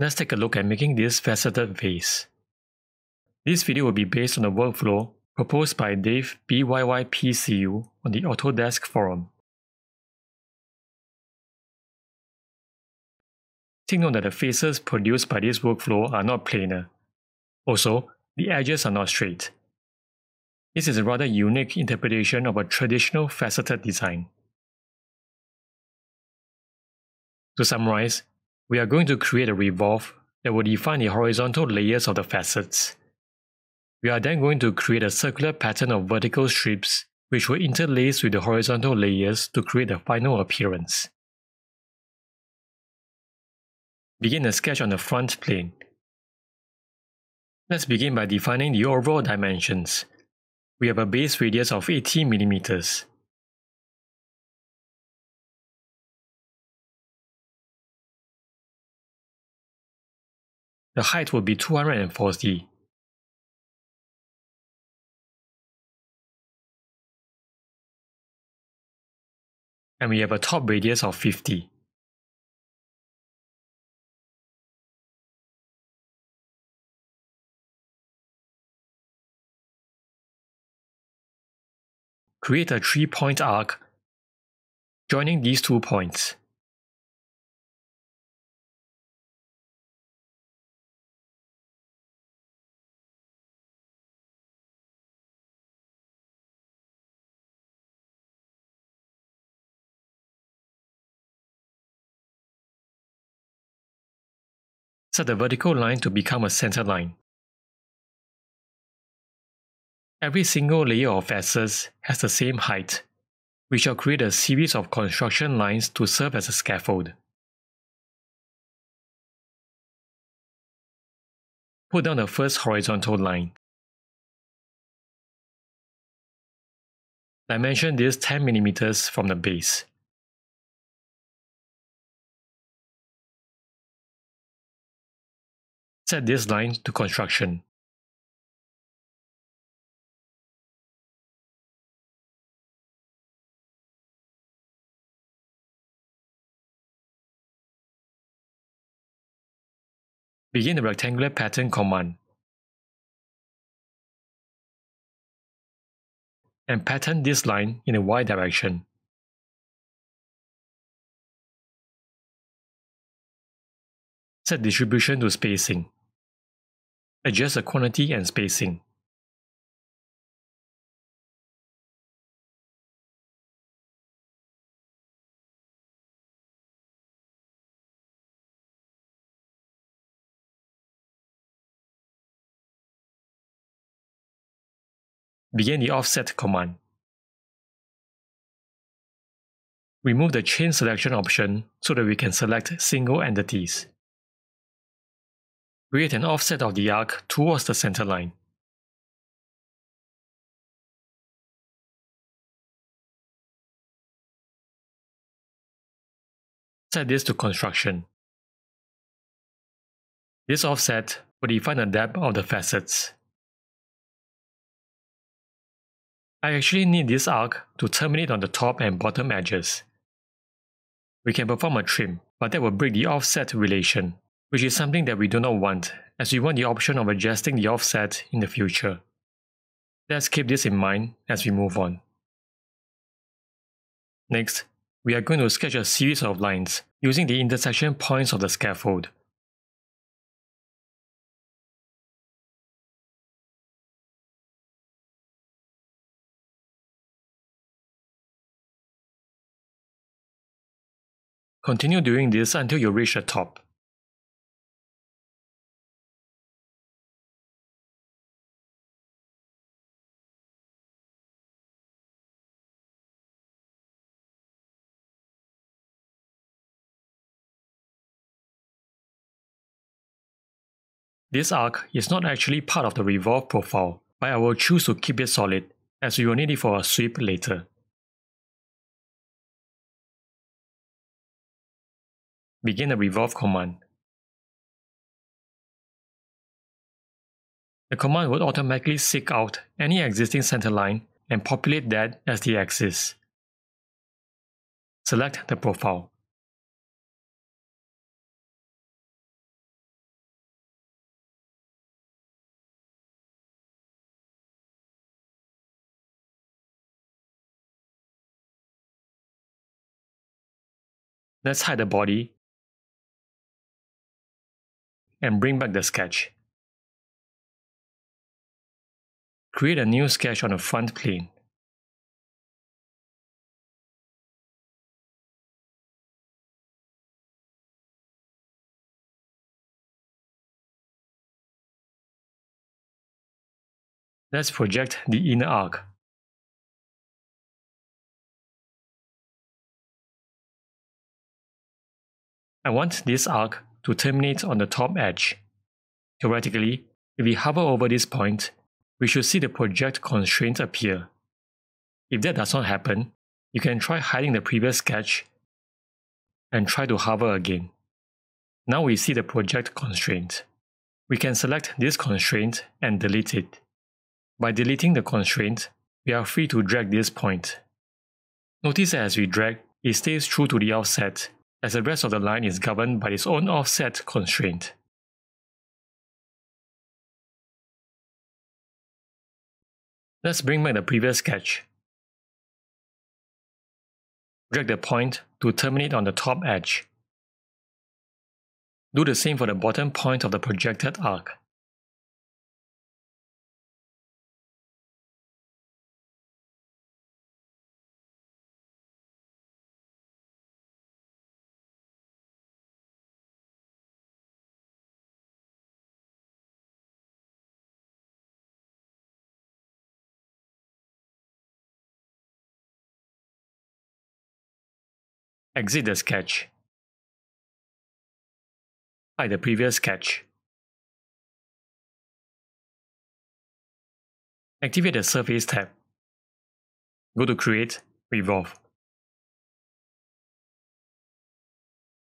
Let's take a look at making this faceted vase. This video will be based on the workflow proposed by Dave BYYPCU on the Autodesk forum. Take note that the faces produced by this workflow are not planar. Also, the edges are not straight. This is a rather unique interpretation of a traditional faceted design. To summarize, we are going to create a revolve that will define the horizontal layers of the facets. We are then going to create a circular pattern of vertical strips which will interlace with the horizontal layers to create the final appearance. Begin a sketch on the front plane. Let's begin by defining the overall dimensions. We have a base radius of 18 millimeters. The height will be 240. And we have a top radius of 50. Create a three-point arc joining these two points. Set the vertical line to become a center line. Every single layer of facets has the same height. We shall create a series of construction lines to serve as a scaffold. Put down the first horizontal line. Dimension this 10 mm from the base. Set this line to construction. Begin the rectangular pattern command. And pattern this line in the y direction. Set distribution to spacing. Adjust the quantity and spacing. Begin the offset command. Remove the chain selection option so that we can select single entities. Create an offset of the arc towards the center line. Set this to construction. This offset will define the depth of the facets. I actually need this arc to terminate on the top and bottom edges. We can perform a trim, but that will break the offset relation which is something that we do not want, as we want the option of adjusting the offset in the future. Let's keep this in mind as we move on. Next, we are going to sketch a series of lines using the intersection points of the scaffold. Continue doing this until you reach the top. This arc is not actually part of the revolve profile, but I will choose to keep it solid, as we will need it for a sweep later. Begin the revolve command. The command will automatically seek out any existing centerline and populate that as the axis. Select the profile. Let's hide the body and bring back the sketch. Create a new sketch on the front plane. Let's project the inner arc. I want this arc to terminate on the top edge. Theoretically, if we hover over this point, we should see the project constraint appear. If that does not happen, you can try hiding the previous sketch and try to hover again. Now we see the project constraint. We can select this constraint and delete it. By deleting the constraint, we are free to drag this point. Notice that as we drag, it stays true to the offset, as the rest of the line is governed by its own offset constraint. Let's bring back the previous sketch. Drag the point to terminate on the top edge. Do the same for the bottom point of the projected arc. Exit the sketch. Hide the previous sketch. Activate the Surface tab. Go to Create, Revolve.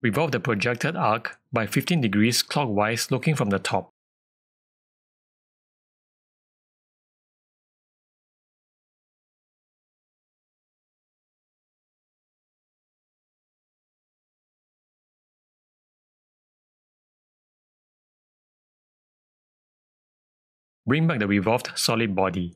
Revolve the projected arc by 15 degrees clockwise looking from the top. Bring back the revolved solid body.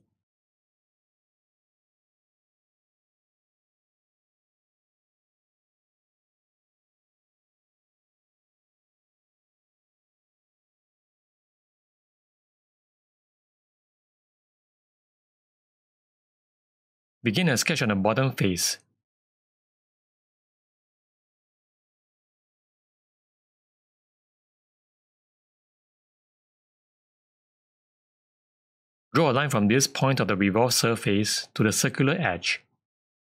Begin a sketch on the bottom face. Draw a line from this point of the revolved surface to the circular edge,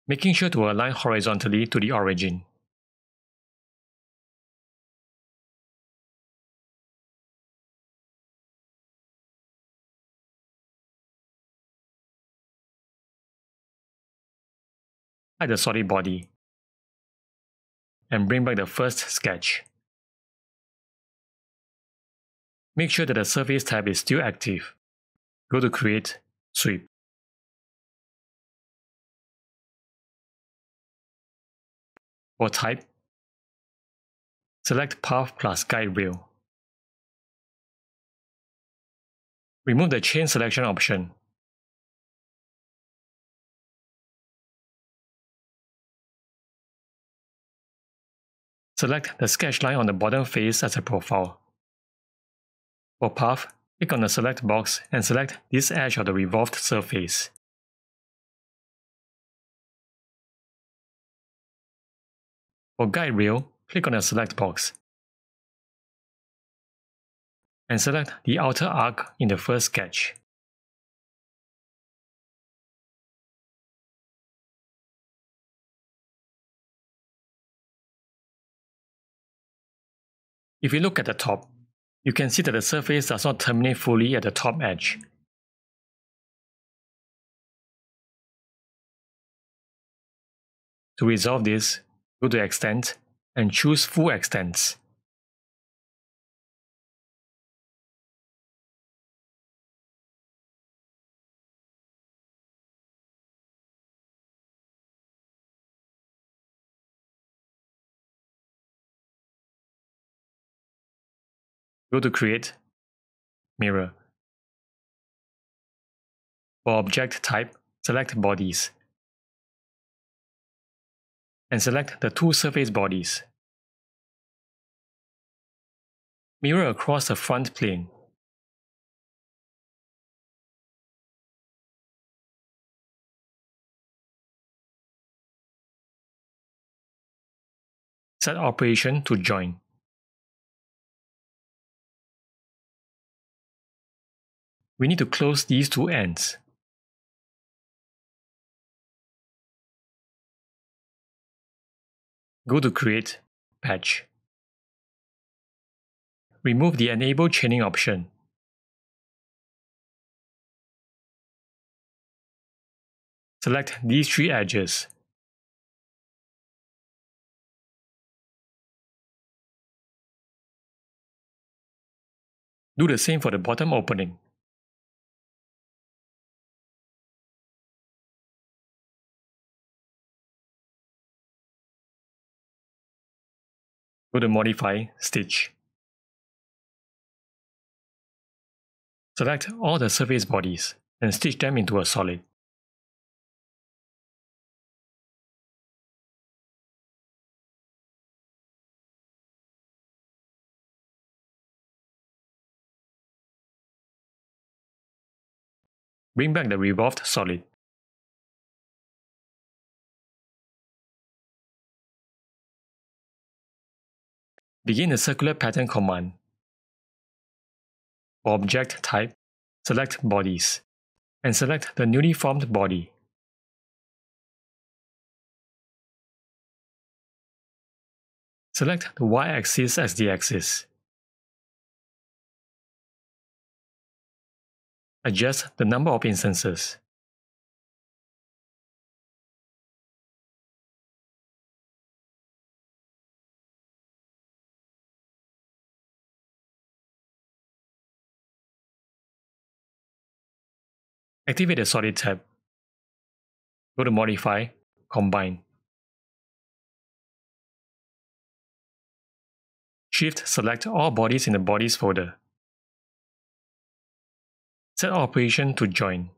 making sure to align horizontally to the origin. Hide the solid body and bring back the first sketch. Make sure that the surface tab is still active. Go to Create, Sweep. For type, select Path plus Guide Rail. Remove the Chain Selection option. Select the sketch line on the bottom face as a profile. For Path, Click on the Select box and select this edge of the revolved surface. For Guide Rail, click on the Select box and select the outer arc in the first sketch. If you look at the top, you can see that the surface does not terminate fully at the top edge. To resolve this, go to Extent and choose Full Extents. Go to create mirror. For object type, select bodies and select the two surface bodies. Mirror across the front plane. Set operation to join. We need to close these two ends. Go to Create, Patch. Remove the Enable Chaining option. Select these three edges. Do the same for the bottom opening. Go to Modify, Stitch. Select all the surface bodies and stitch them into a solid. Bring back the revolved solid. Begin the circular pattern command. For object type, select Bodies, and select the newly formed body. Select the y-axis as the axis. Adjust the number of instances. Activate the Solid tab. Go to Modify, Combine. Shift select all bodies in the Bodies folder. Set operation to join.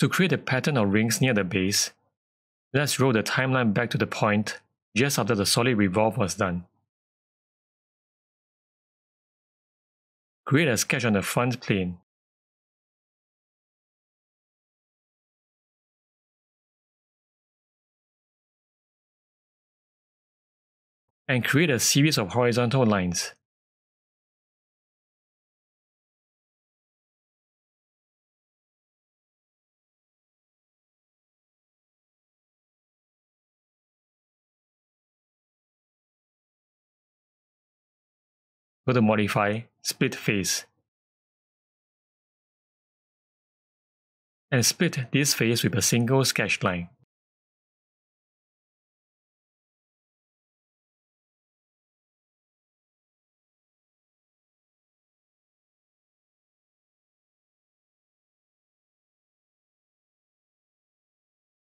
To create a pattern of rings near the base, Let's roll the timeline back to the point just after the solid revolve was done. Create a sketch on the front plane. And create a series of horizontal lines. Go to Modify, Split Face. And split this face with a single sketch line.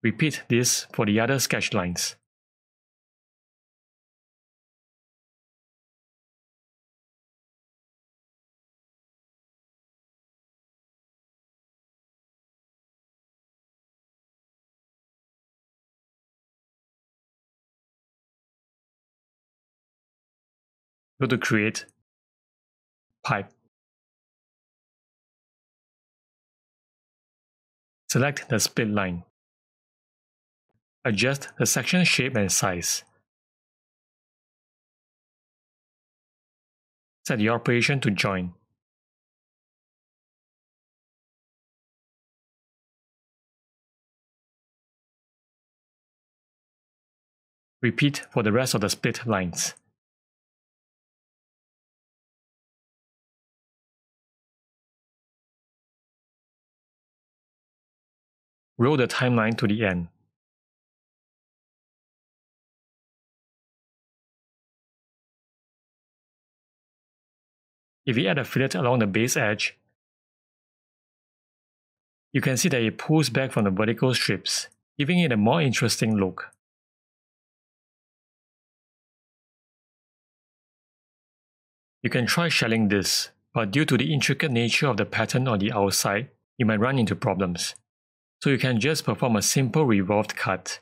Repeat this for the other sketch lines. Go to create pipe. Select the split line. Adjust the section shape and size. Set the operation to join. Repeat for the rest of the split lines. Roll the timeline to the end. If we add a fillet along the base edge, you can see that it pulls back from the vertical strips, giving it a more interesting look. You can try shelling this, but due to the intricate nature of the pattern on the outside, you might run into problems. So you can just perform a simple revolved cut